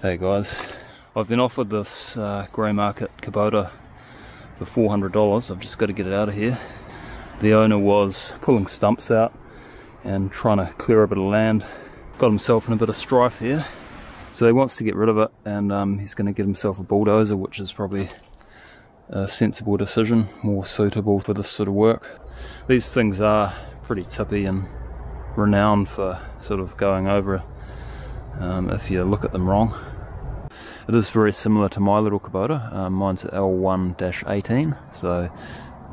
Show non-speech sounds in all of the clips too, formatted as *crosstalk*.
Hey guys, I've been offered this uh, grey market Kubota for $400. I've just got to get it out of here. The owner was pulling stumps out and trying to clear a bit of land. Got himself in a bit of strife here. So he wants to get rid of it and um, he's going to get himself a bulldozer which is probably a sensible decision, more suitable for this sort of work. These things are pretty tippy and renowned for sort of going over um, if you look at them wrong. It is very similar to my little Kubota. Um, mine's L1-18, so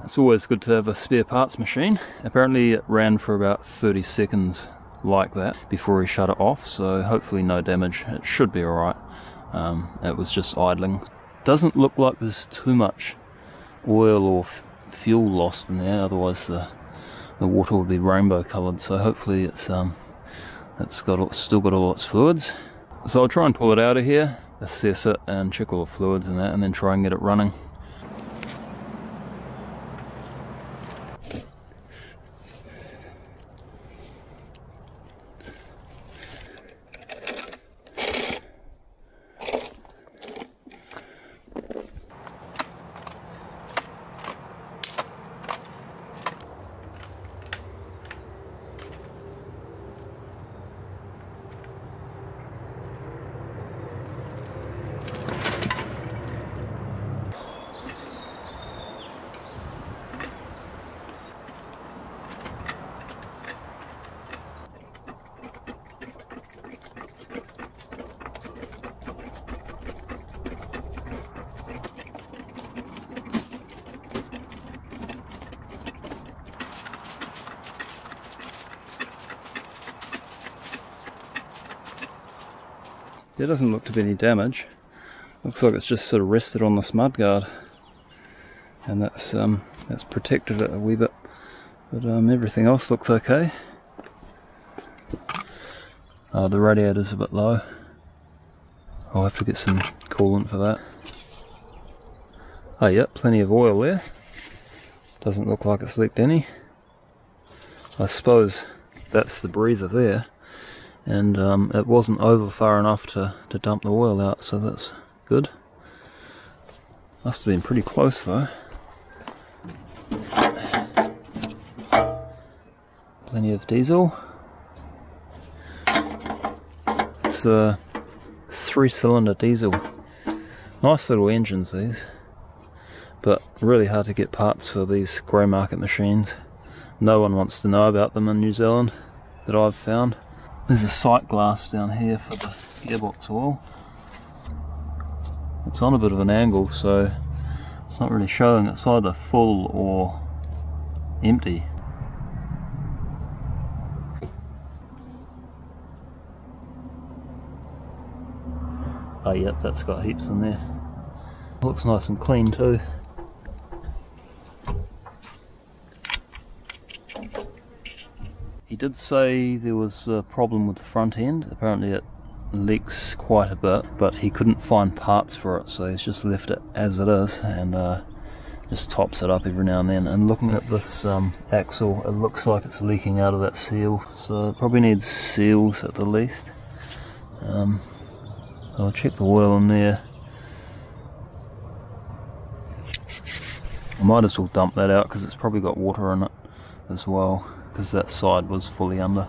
it's always good to have a spare parts machine. Apparently it ran for about 30 seconds like that before he shut it off, so hopefully no damage. It should be alright. Um, it was just idling. Doesn't look like there's too much oil or fuel lost in there, otherwise the the water would be rainbow coloured. So hopefully it's um, it's got still got all its fluids. So I'll try and pull it out of here assess it and check all the fluids and that and then try and get it running. There doesn't look to be any damage. Looks like it's just sort of rested on this mudguard. And that's um, that's protected it a wee bit. But um, everything else looks okay. Uh, the radiator's a bit low. I'll have to get some coolant for that. Oh yep, plenty of oil there. Doesn't look like it's leaked any. I suppose that's the breather there and um, it wasn't over far enough to, to dump the oil out so that's good. Must have been pretty close though. Plenty of diesel. It's a three cylinder diesel. Nice little engines these. But really hard to get parts for these grey market machines. No one wants to know about them in New Zealand that I've found there's a sight glass down here for the gearbox oil. It's on a bit of an angle, so it's not really showing. It's either full or empty. Oh yep, that's got heaps in there. Looks nice and clean too. He did say there was a problem with the front end. Apparently it leaks quite a bit, but he couldn't find parts for it, so he's just left it as it is and uh, just tops it up every now and then. And looking at this um, axle, it looks like it's leaking out of that seal, so it probably needs seals at the least. Um, I'll check the oil in there. I might as well dump that out because it's probably got water in it as well because that side was fully under.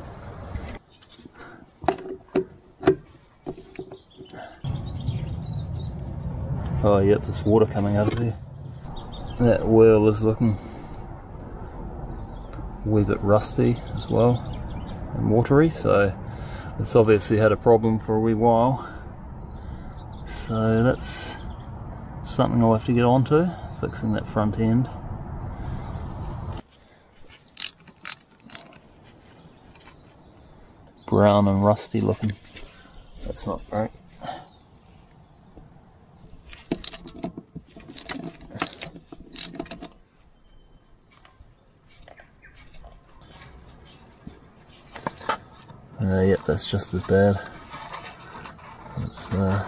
Oh yep, there's water coming out of there. That wheel is looking a wee bit rusty as well and watery, so it's obviously had a problem for a wee while. So that's something I'll have to get onto, fixing that front end. Brown and rusty looking. That's not great. Uh, yep, that's just as bad. It's uh,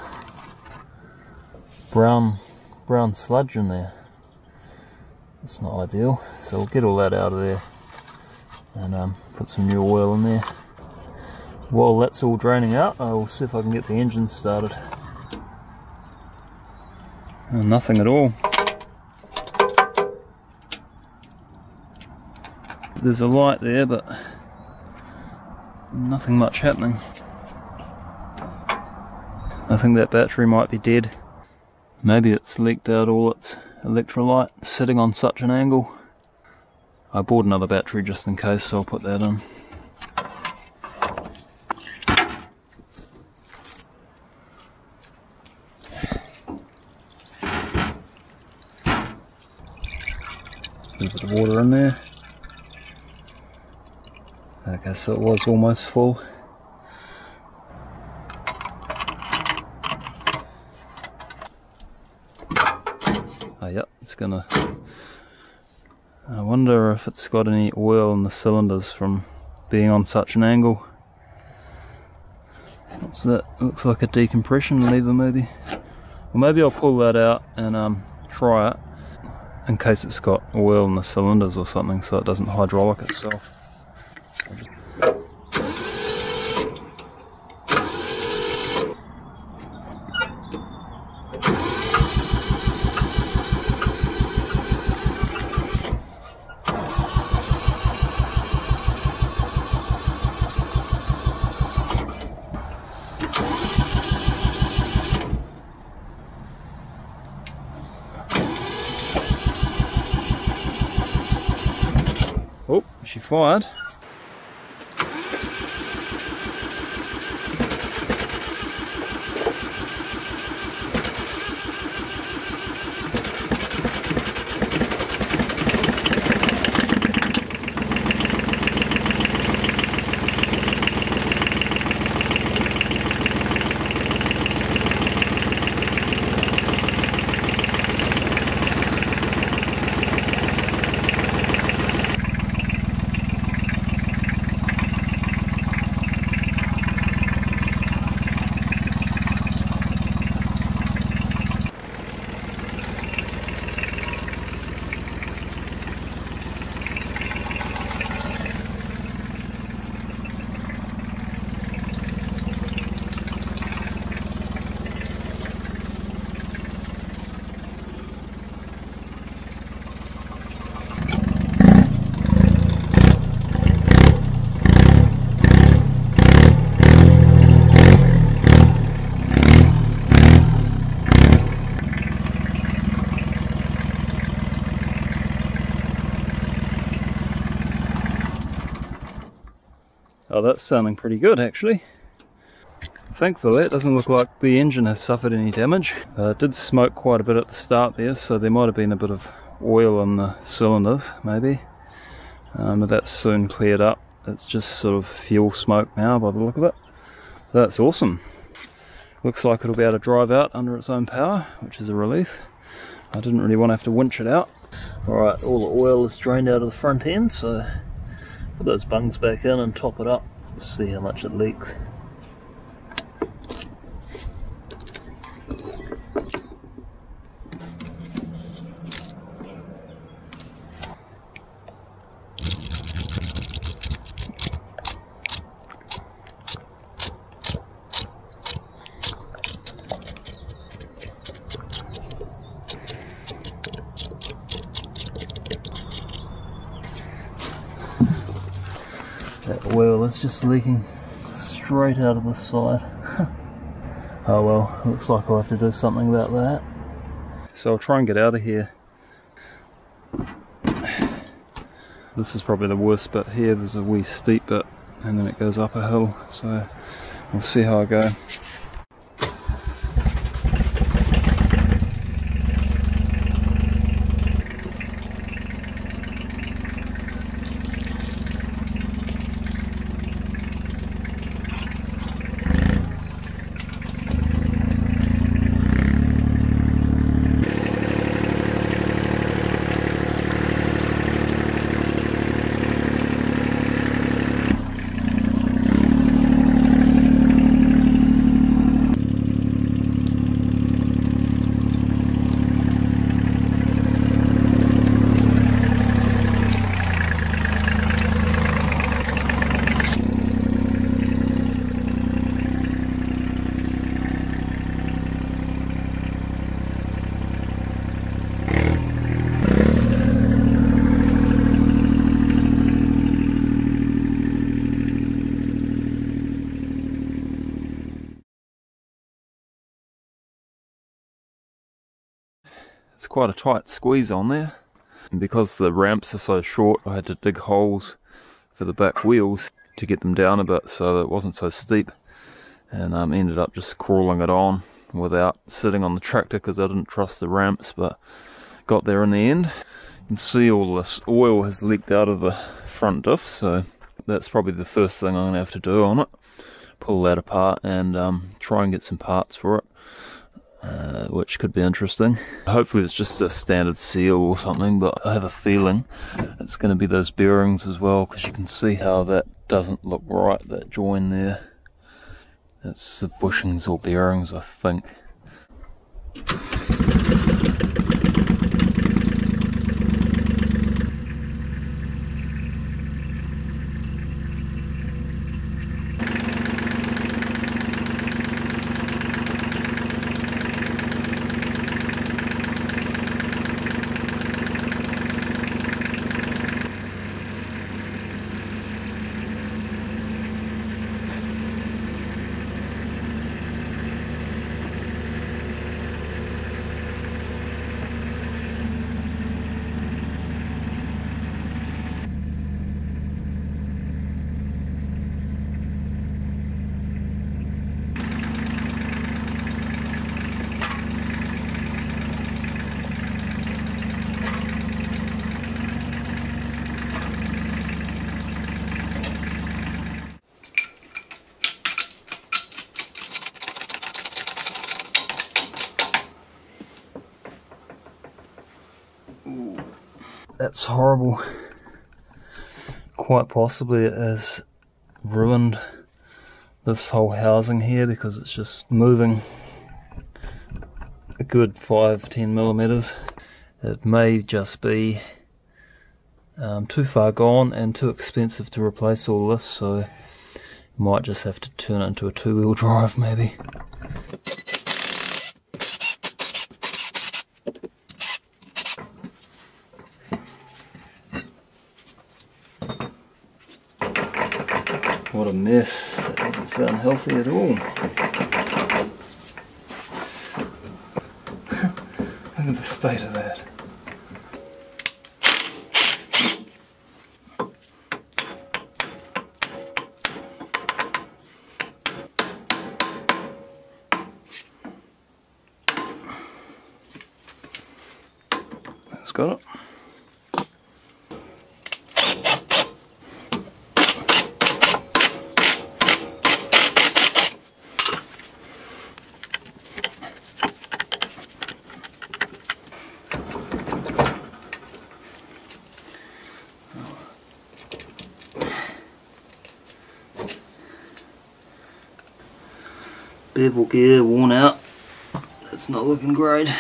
brown, brown sludge in there. It's not ideal, so we'll get all that out of there and um, put some new oil in there. While that's all draining out, I'll see if I can get the engine started. Oh, nothing at all. There's a light there, but nothing much happening. I think that battery might be dead. Maybe it's leaked out all its electrolyte sitting on such an angle. I bought another battery just in case, so I'll put that in. A bit of water in there. Okay, so it was almost full. Oh, yep, it's gonna. I wonder if it's got any oil in the cylinders from being on such an angle. What's that? Looks like a decompression lever, maybe. Well, maybe I'll pull that out and um, try it in case it's got oil in the cylinders or something so it doesn't hydraulic itself. Oh, she fired. Oh, that's sounding pretty good actually. Thankfully, it doesn't look like the engine has suffered any damage. Uh, it did smoke quite a bit at the start there, so there might have been a bit of oil on the cylinders, maybe. Um, but that's soon cleared up. It's just sort of fuel smoke now by the look of it. That's awesome. Looks like it'll be able to drive out under its own power, which is a relief. I didn't really want to have to winch it out. Alright, all the oil is drained out of the front end, so put those bungs back in and top it up. See how much it leaks. Just leaking straight out of the side. *laughs* oh well, looks like I'll have to do something about that. So I'll try and get out of here. This is probably the worst bit here, there's a wee steep bit and then it goes up a hill, so we'll see how I go. Quite a tight squeeze on there. And because the ramps are so short, I had to dig holes for the back wheels to get them down a bit so that it wasn't so steep. And um, ended up just crawling it on without sitting on the tractor because I didn't trust the ramps, but got there in the end. You can see all this oil has leaked out of the front diff, so that's probably the first thing I'm going to have to do on it. Pull that apart and um, try and get some parts for it. Uh, which could be interesting. Hopefully it's just a standard seal or something, but I have a feeling it's going to be those bearings as well, because you can see how that doesn't look right, that join there. It's the bushings or bearings, I think. That's horrible. Quite possibly it has ruined this whole housing here because it's just moving a good 5 10 millimeters. It may just be um, too far gone and too expensive to replace all this, so might just have to turn it into a two wheel *laughs* drive maybe. Mess. That doesn't sound healthy at all. *laughs* Look at the state of that. That's got it. Bevel gear worn out. That's not looking great.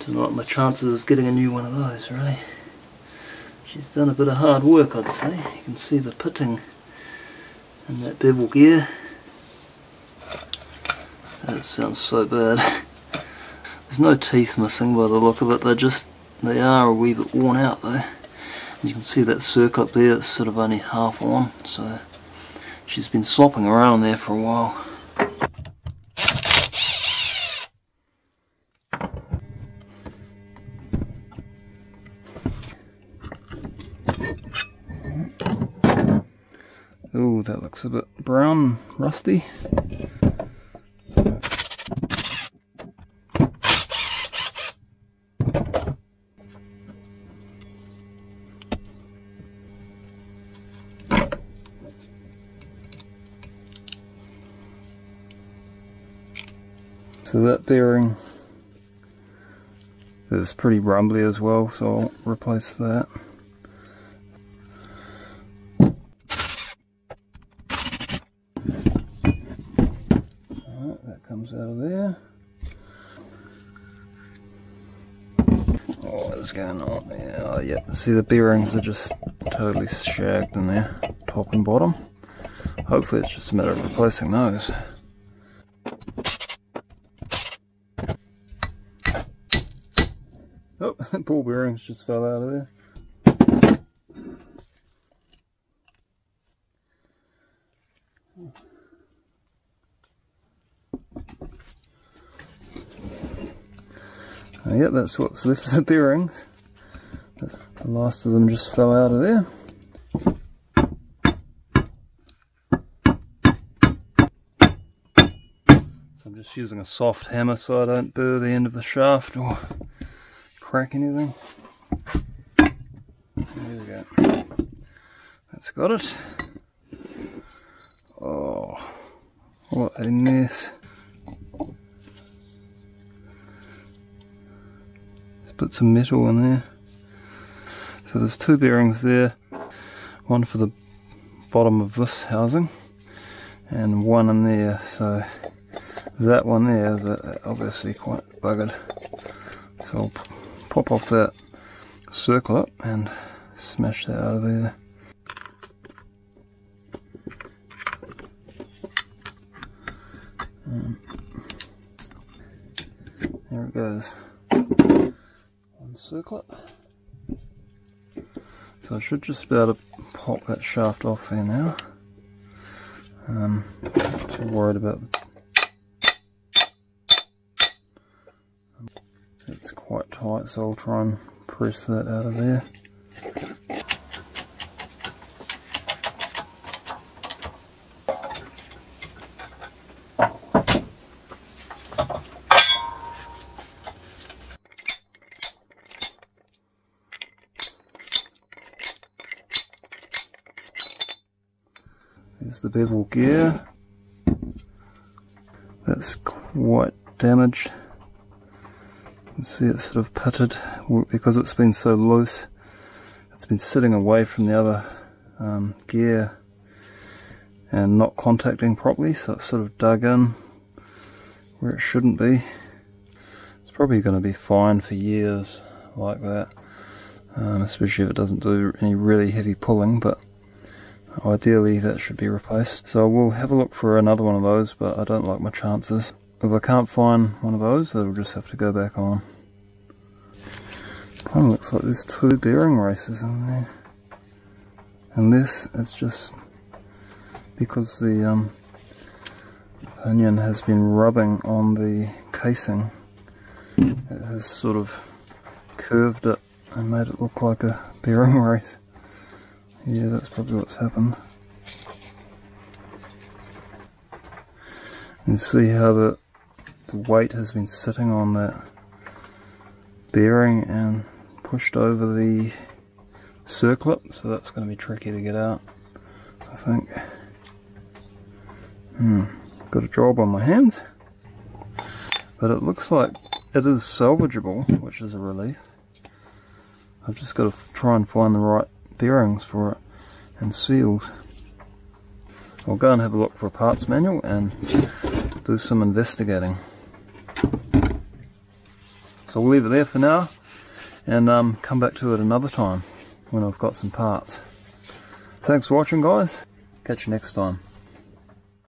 Don't like my chances of getting a new one of those, right? She's done a bit of hard work, I'd say. You can see the pitting in that bevel gear. That sounds so bad. There's no teeth missing by the look of it. They're just, they are a wee bit worn out though. You can see that circle up there, it's sort of only half on, so She's been slopping around there for a while. Oh, that looks a bit brown, rusty. So that bearing is pretty rumbly as well, so I'll replace that. That comes out of there. Oh, what is going on there? Oh yeah, see the bearings are just totally shagged in there, top and bottom. Hopefully it's just a matter of replacing those. Oh, *laughs* ball bearings just fell out of there. Uh, yep, that's what's left of the bearings. The last of them just fell out of there. So I'm just using a soft hammer so I don't burr the end of the shaft or crack anything. There we go. That's got it. Oh, what a mess. Let's put some metal in there. So there's two bearings there, one for the bottom of this housing and one in there. So that one there is uh, obviously quite buggered. So I'll pop off that circlip and smash that out of there. Um, there it goes. One circlip. So I should just be able to pop that shaft off there now. Um, not too worried about it's quite tight so I'll try and press that out of there. There's the bevel gear. That's quite damaged. Can see it's sort of pitted because it's been so loose. It's been sitting away from the other um, gear and not contacting properly, so it's sort of dug in where it shouldn't be. It's probably going to be fine for years like that, um, especially if it doesn't do any really heavy pulling, but Ideally that should be replaced. So we'll have a look for another one of those, but I don't like my chances. If I can't find one of those, it'll just have to go back on. Kind of looks like there's two bearing races in there. Unless it's just because the um, pinion has been rubbing on the casing. It has sort of curved it and made it look like a bearing race. Yeah, that's probably what's happened. You see how the, the weight has been sitting on that bearing and pushed over the circlip, so that's going to be tricky to get out, I think. Hmm, got a job on my hands. But it looks like it is salvageable, which is a relief. I've just got to try and find the right bearings for it and seals. I'll go and have a look for a parts manual and do some investigating. So we'll leave it there for now and um, come back to it another time when I've got some parts. Thanks for watching guys. Catch you next time.